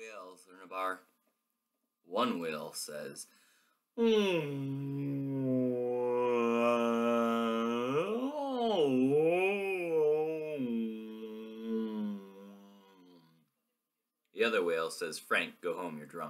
whales are in. One whale says, hmm. The other whale says, Frank, go home, you're drunk.